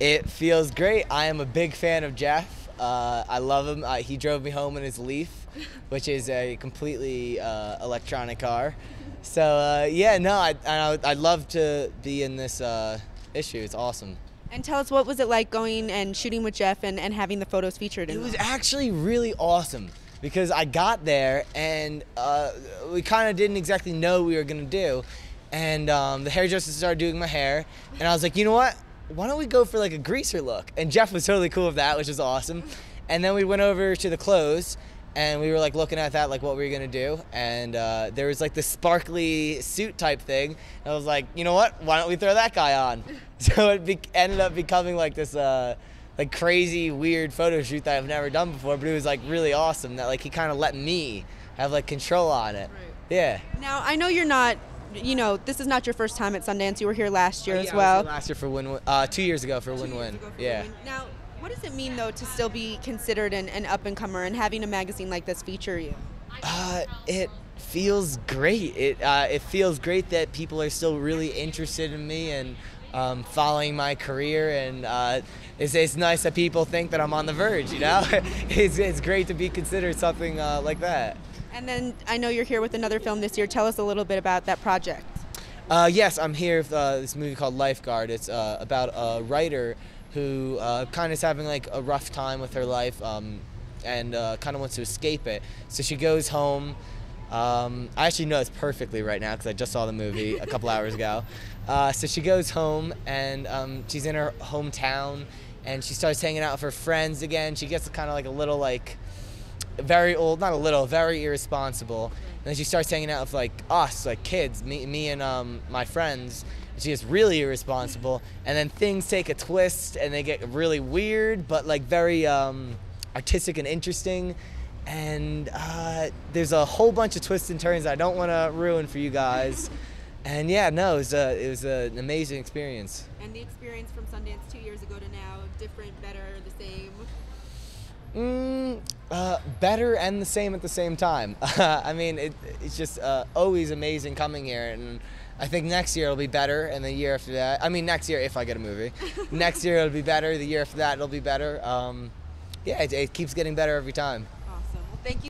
It feels great. I am a big fan of Jeff. Uh, I love him. Uh, he drove me home in his Leaf, which is a completely uh, electronic car. So uh, yeah, no, I, I I'd love to be in this uh, issue. It's awesome. And tell us what was it like going and shooting with Jeff and, and having the photos featured in It was them? actually really awesome because I got there and uh, we kind of didn't exactly know what we were gonna do, and um, the hairdresser started doing my hair, and I was like, you know what? Why don't we go for like a greaser look? And Jeff was totally cool with that, which was awesome. And then we went over to the clothes. And we were like looking at that, like what we were gonna do, and uh, there was like the sparkly suit type thing. And I was like, you know what? Why don't we throw that guy on? So it be- ended up becoming like this uh, like crazy weird photo shoot that I've never done before, but it was like really awesome that like he kind of let me have like control on it. Right. Yeah. Now, I know you're not, you know, this is not your first time at Sundance. You were here last year Yeah, as well. last year for win, Win- uh, two years ago for Win Win. Yeah. Win Win. Now, what does it mean though to still be considered an, an up and comer and having a magazine like this feature you? Uh, it feels great. It uh, it feels great that people are still really interested in me and um, following my career, and uh, it's, it's nice that people think that I'm on the verge. You know, it's it's great to be considered something uh, like that. And then I know you're here with another film this year. Tell us a little bit about that project. Uh, yes, I'm here with uh, this movie called Lifeguard. It's uh, about a writer who uh, kind of is having like a rough time with her life um, and uh, kind of wants to escape it. So she goes home. Um, I actually know this perfectly right now because I just saw the movie a couple hours ago. Uh, so she goes home and um, she's in her hometown and she starts hanging out with her friends again. She gets kind of like a little like very old, not a little, very irresponsible. And then she starts hanging out with like us, like kids, me, me and um, my friends. And she gets really irresponsible, and then things take a twist, and they get really weird, but like very um, artistic and interesting. And uh, there's a whole bunch of twists and turns I don't want to ruin for you guys. And yeah, no, it was, a, it was a, an amazing experience. And the experience from Sundance two years ago to now, different, better, the same. Mm, uh, better and the same at the same time. I mean, it, it's just uh, always amazing coming here, and I think next year it'll be better, and the year after that, I mean, next year if I get a movie, next year it'll be better. The year after that it'll be better. Um, yeah, it, it keeps getting better every time. Awesome. Well, thank you.